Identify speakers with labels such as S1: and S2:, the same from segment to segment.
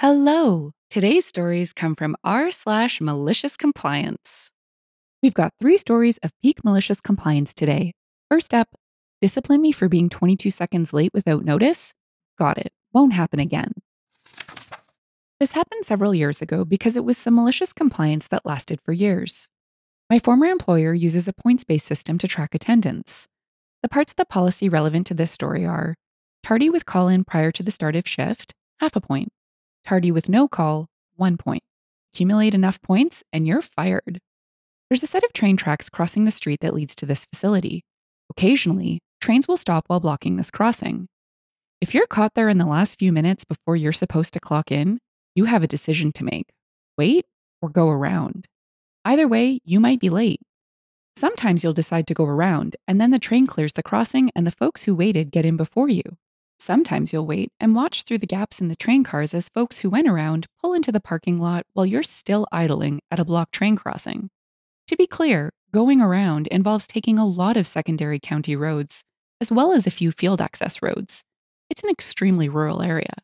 S1: Hello. Today's stories come from r slash malicious compliance. We've got three stories of peak malicious compliance today. First up, discipline me for being 22 seconds late without notice. Got it. Won't happen again. This happened several years ago because it was some malicious compliance that lasted for years. My former employer uses a points based system to track attendance. The parts of the policy relevant to this story are tardy with call in prior to the start of shift, half a point Tardy with no call, one point. Accumulate enough points, and you're fired. There's a set of train tracks crossing the street that leads to this facility. Occasionally, trains will stop while blocking this crossing. If you're caught there in the last few minutes before you're supposed to clock in, you have a decision to make wait or go around. Either way, you might be late. Sometimes you'll decide to go around, and then the train clears the crossing and the folks who waited get in before you. Sometimes you'll wait and watch through the gaps in the train cars as folks who went around pull into the parking lot while you're still idling at a blocked train crossing. To be clear, going around involves taking a lot of secondary county roads, as well as a few field access roads. It's an extremely rural area,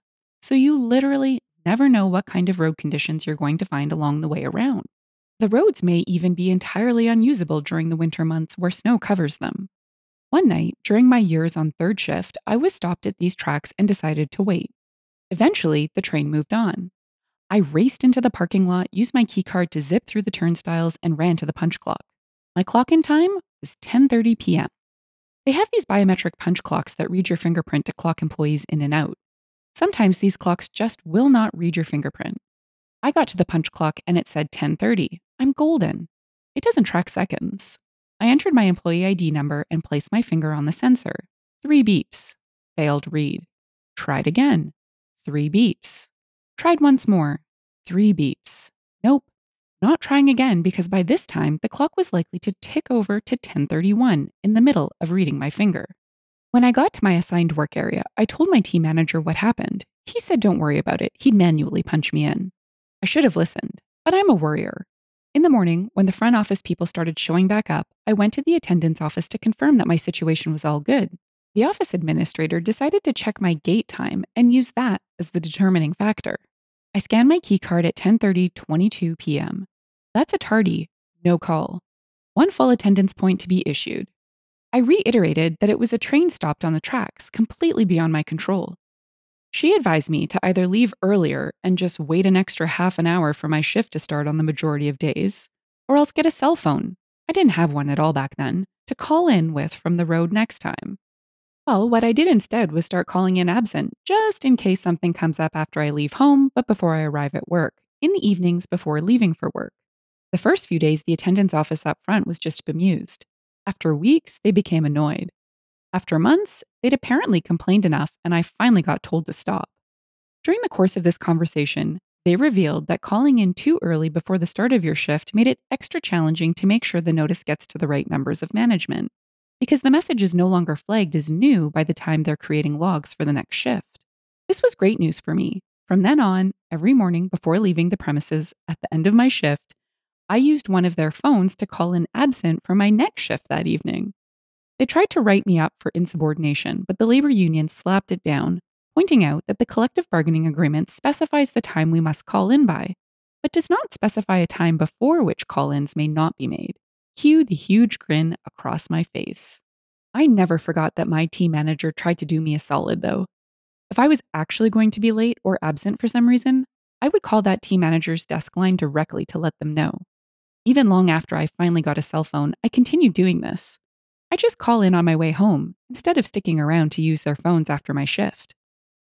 S1: so you literally never know what kind of road conditions you're going to find along the way around. The roads may even be entirely unusable during the winter months where snow covers them. One night, during my years on third shift, I was stopped at these tracks and decided to wait. Eventually, the train moved on. I raced into the parking lot, used my keycard to zip through the turnstiles, and ran to the punch clock. My clock in time was 10:30 p.m. They have these biometric punch clocks that read your fingerprint to clock employees in and out. Sometimes these clocks just will not read your fingerprint. I got to the punch clock and it said 10:30. I'm golden. It doesn't track seconds. I entered my employee ID number and placed my finger on the sensor. Three beeps. Failed read. Tried again. Three beeps. Tried once more. Three beeps. Nope. Not trying again because by this time the clock was likely to tick over to 1031 in the middle of reading my finger. When I got to my assigned work area, I told my team manager what happened. He said, Don't worry about it. He'd manually punch me in. I should have listened, but I'm a worrier. In the morning, when the front office people started showing back up, I went to the attendance office to confirm that my situation was all good. The office administrator decided to check my gate time and use that as the determining factor. I scanned my key card at 10:30:22 p.m. That's a tardy, no call. One full attendance point to be issued. I reiterated that it was a train stopped on the tracks, completely beyond my control. She advised me to either leave earlier and just wait an extra half an hour for my shift to start on the majority of days, or else get a cell phone. I didn't have one at all back then to call in with from the road next time. Well, what I did instead was start calling in absent, just in case something comes up after I leave home, but before I arrive at work, in the evenings before leaving for work. The first few days, the attendance office up front was just bemused. After weeks, they became annoyed. After months, they'd apparently complained enough, and I finally got told to stop. During the course of this conversation, they revealed that calling in too early before the start of your shift made it extra challenging to make sure the notice gets to the right members of management, because the message is no longer flagged as new by the time they're creating logs for the next shift. This was great news for me. From then on, every morning before leaving the premises at the end of my shift, I used one of their phones to call in absent for my next shift that evening. They tried to write me up for insubordination, but the labor union slapped it down, pointing out that the collective bargaining agreement specifies the time we must call in by, but does not specify a time before which call ins may not be made. Cue the huge grin across my face. I never forgot that my team manager tried to do me a solid, though. If I was actually going to be late or absent for some reason, I would call that team manager's desk line directly to let them know. Even long after I finally got a cell phone, I continued doing this. I just call in on my way home instead of sticking around to use their phones after my shift.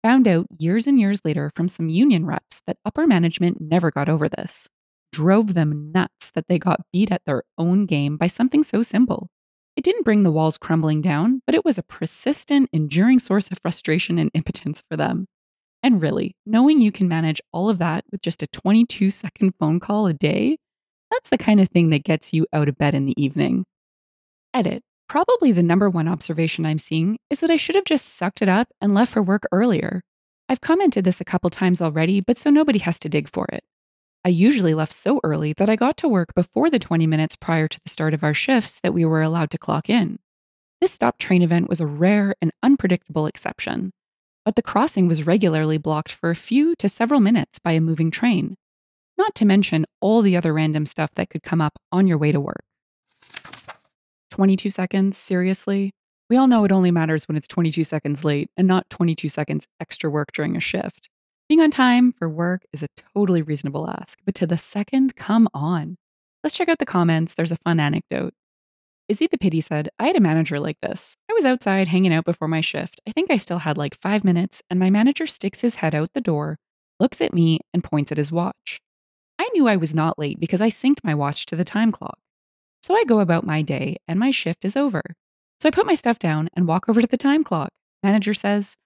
S1: Found out years and years later from some union reps that upper management never got over this. Drove them nuts that they got beat at their own game by something so simple. It didn't bring the walls crumbling down, but it was a persistent, enduring source of frustration and impotence for them. And really, knowing you can manage all of that with just a 22 second phone call a day, that's the kind of thing that gets you out of bed in the evening. Edit. Probably the number one observation I'm seeing is that I should have just sucked it up and left for work earlier. I've commented this a couple times already, but so nobody has to dig for it. I usually left so early that I got to work before the 20 minutes prior to the start of our shifts that we were allowed to clock in. This stop train event was a rare and unpredictable exception. but the crossing was regularly blocked for a few to several minutes by a moving train, not to mention all the other random stuff that could come up on your way to work. 22 seconds, seriously? We all know it only matters when it's 22 seconds late and not 22 seconds extra work during a shift. Being on time for work is a totally reasonable ask, but to the second, come on. Let's check out the comments. There's a fun anecdote. Izzy the Pity said, I had a manager like this. I was outside hanging out before my shift. I think I still had like five minutes, and my manager sticks his head out the door, looks at me, and points at his watch. I knew I was not late because I synced my watch to the time clock. So I go about my day, and my shift is over. So I put my stuff down and walk over to the time clock. Manager says,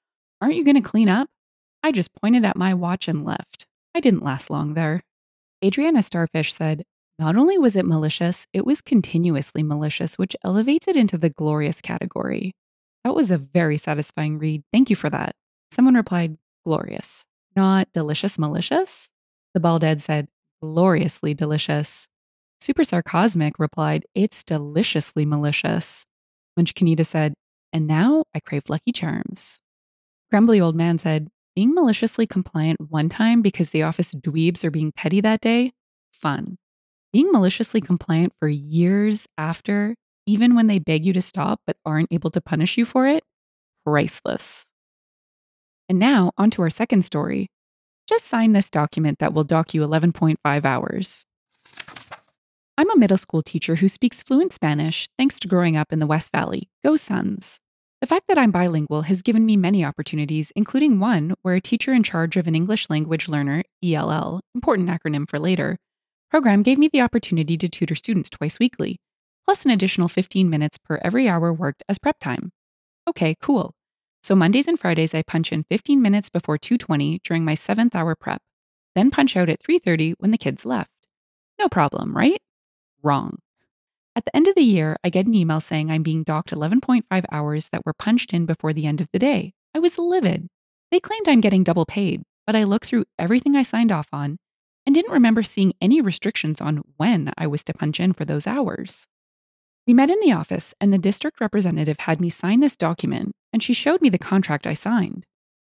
S1: Aren't you going to clean up? I just pointed at my watch and left. I didn't last long there. Adriana Starfish said, not only was it malicious, it was continuously malicious, which elevates it into the glorious category. That was a very satisfying read. Thank you for that. Someone replied, glorious, not delicious malicious. The bald said, gloriously delicious. Super Sarcosmic replied, it's deliciously malicious. Munch Kanita said, and now I crave Lucky Charms. Grumbly Old Man said, being maliciously compliant one time because the office dweebs are being petty that day? Fun being maliciously compliant for years after, even when they beg you to stop but aren't able to punish you for it, priceless. And now, on to our second story. Just sign this document that will dock you 11.5 hours. I'm a middle school teacher who speaks fluent Spanish thanks to growing up in the West Valley. Go Suns! The fact that I'm bilingual has given me many opportunities, including one where a teacher in charge of an English language learner, ELL, important acronym for later, program gave me the opportunity to tutor students twice weekly, plus an additional 15 minutes per every hour worked as prep time. Okay, cool. So Mondays and Fridays I punch in 15 minutes before 2:20 during my 7th hour prep, then punch out at 3:30 when the kids left. No problem, right? Wrong. At the end of the year, I get an email saying I'm being docked 11.5 hours that were punched in before the end of the day. I was livid. They claimed I'm getting double paid, but I looked through everything I signed off on and didn't remember seeing any restrictions on when I was to punch in for those hours. We met in the office, and the district representative had me sign this document, and she showed me the contract I signed.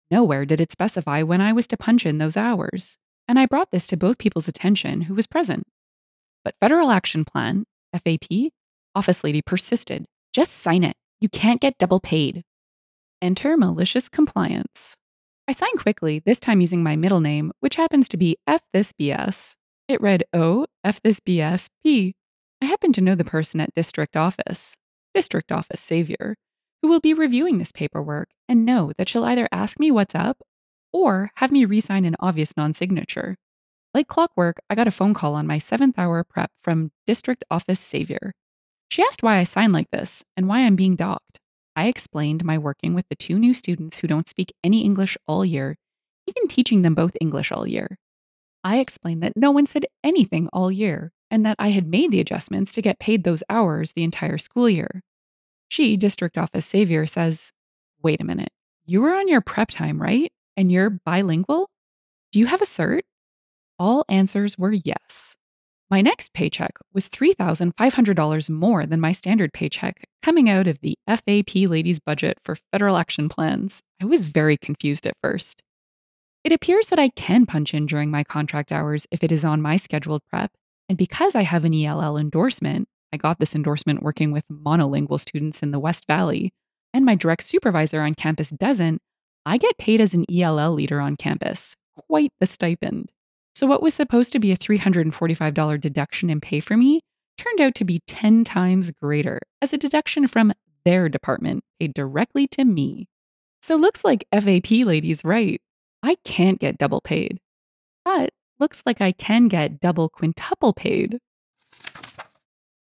S1: Nowhere did it specify when I was to punch in those hours, and I brought this to both people's attention who was present. But Federal Action Plan, FAP, office lady persisted. Just sign it. You can't get double paid. Enter malicious compliance. I signed quickly, this time using my middle name, which happens to be F this BS. It read O, F this BS, P. I happen to know the person at district office, district office savior, who will be reviewing this paperwork and know that she'll either ask me what's up or have me re sign an obvious non signature. Like clockwork, I got a phone call on my seventh hour prep from district office savior. She asked why I signed like this and why I'm being docked. I explained my working with the two new students who don't speak any English all year, even teaching them both English all year. I explained that no one said anything all year and that I had made the adjustments to get paid those hours the entire school year. She, district office savior, says, Wait a minute, you were on your prep time, right? And you're bilingual? Do you have a cert? All answers were yes. My next paycheck was $3,500 more than my standard paycheck coming out of the FAP ladies' budget for federal action plans. I was very confused at first. It appears that I can punch in during my contract hours if it is on my scheduled prep, and because I have an ELL endorsement, I got this endorsement working with monolingual students in the West Valley, and my direct supervisor on campus doesn't, I get paid as an ELL leader on campus. Quite the stipend. So, what was supposed to be a $345 deduction in pay for me turned out to be 10 times greater as a deduction from their department paid directly to me. So, looks like FAP ladies right. I can't get double paid. But looks like I can get double quintuple paid.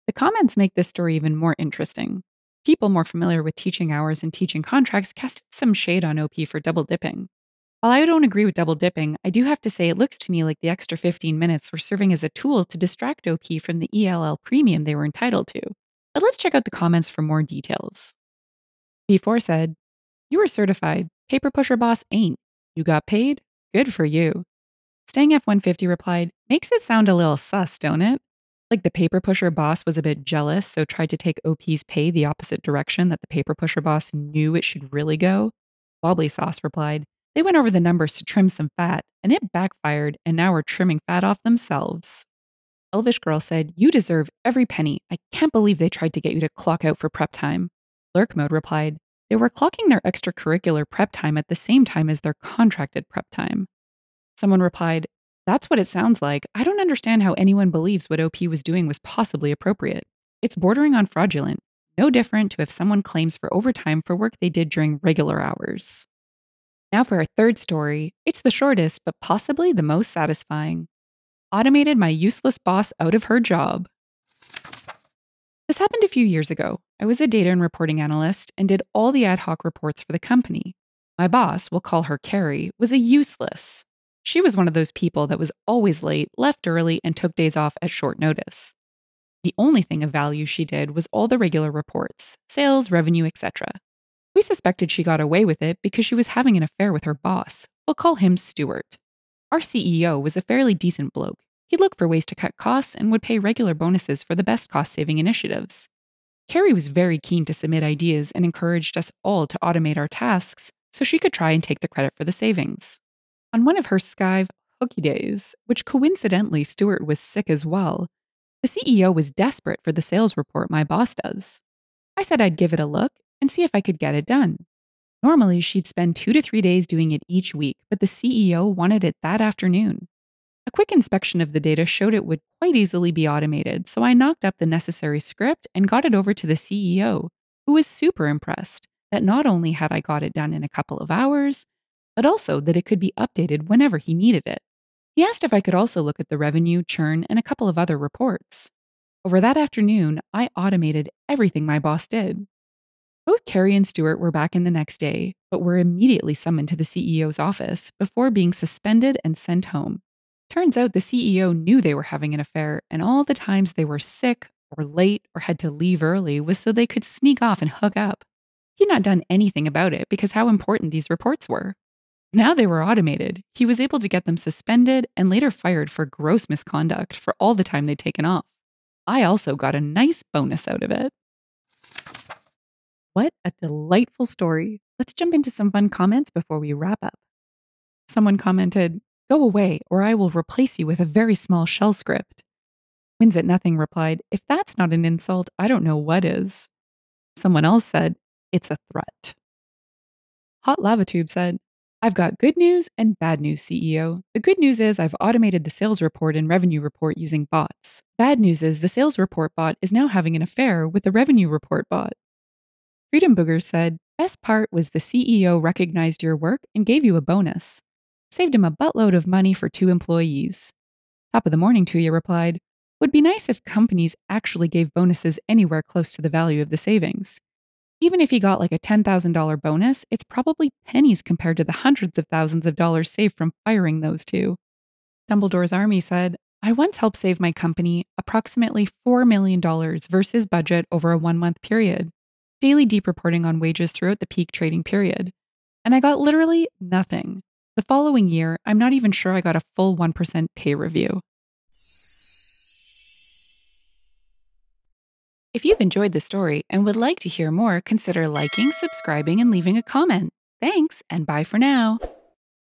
S1: The comments make this story even more interesting. People more familiar with teaching hours and teaching contracts cast some shade on OP for double dipping. While I don't agree with double dipping, I do have to say it looks to me like the extra 15 minutes were serving as a tool to distract OP from the ELL premium they were entitled to. But let's check out the comments for more details. B4 said, You were certified. Paper pusher boss ain't. You got paid? Good for you. Staying F150 replied, Makes it sound a little sus, don't it? Like the paper pusher boss was a bit jealous, so tried to take OP's pay the opposite direction that the paper pusher boss knew it should really go. Wobbly Sauce replied, They went over the numbers to trim some fat, and it backfired, and now we're trimming fat off themselves. Elvish Girl said, You deserve every penny. I can't believe they tried to get you to clock out for prep time. Lurk Mode replied, They were clocking their extracurricular prep time at the same time as their contracted prep time. Someone replied, That's what it sounds like. I don't understand how anyone believes what OP was doing was possibly appropriate. It's bordering on fraudulent, no different to if someone claims for overtime for work they did during regular hours. Now for our third story. It's the shortest, but possibly the most satisfying automated my useless boss out of her job. This happened a few years ago. I was a data and reporting analyst and did all the ad hoc reports for the company. My boss, we'll call her Carrie, was a useless. She was one of those people that was always late, left early, and took days off at short notice. The only thing of value she did was all the regular reports sales, revenue, etc. We suspected she got away with it because she was having an affair with her boss. We'll call him Stuart. Our CEO was a fairly decent bloke. He'd look for ways to cut costs and would pay regular bonuses for the best cost saving initiatives. Carrie was very keen to submit ideas and encouraged us all to automate our tasks so she could try and take the credit for the savings. On one of her Skive hooky days, which coincidentally Stuart was sick as well, the CEO was desperate for the sales report my boss does. I said I'd give it a look and see if I could get it done. Normally, she'd spend two to three days doing it each week, but the CEO wanted it that afternoon. A quick inspection of the data showed it would quite easily be automated, so I knocked up the necessary script and got it over to the CEO, who was super impressed that not only had I got it done in a couple of hours, but also that it could be updated whenever he needed it. He asked if I could also look at the revenue, churn, and a couple of other reports. Over that afternoon, I automated everything my boss did. Both Carrie and Stuart were back in the next day, but were immediately summoned to the CEO's office before being suspended and sent home. Turns out the CEO knew they were having an affair, and all the times they were sick or late or had to leave early was so they could sneak off and hook up. He'd not done anything about it because how important these reports were. Now they were automated. He was able to get them suspended and later fired for gross misconduct for all the time they'd taken off. I also got a nice bonus out of it. What a delightful story. Let's jump into some fun comments before we wrap up. Someone commented, Go away, or I will replace you with a very small shell script. Wins at Nothing replied, If that's not an insult, I don't know what is. Someone else said, It's a threat. Hot Lava Tube said, I've got good news and bad news, CEO. The good news is I've automated the sales report and revenue report using bots. Bad news is the sales report bot is now having an affair with the revenue report bot. Freedom Booger said, Best part was the CEO recognized your work and gave you a bonus. Saved him a buttload of money for two employees. Top of the morning to you replied, Would be nice if companies actually gave bonuses anywhere close to the value of the savings. Even if he got like a $10,000 bonus, it's probably pennies compared to the hundreds of thousands of dollars saved from firing those two. Dumbledore's Army said, I once helped save my company approximately $4 million versus budget over a one month period daily deep reporting on wages throughout the peak trading period. And I got literally nothing. The following year, I'm not even sure I got a full 1% pay review. If you've enjoyed the story and would like to hear more, consider liking, subscribing, and leaving a comment. Thanks, and bye for now.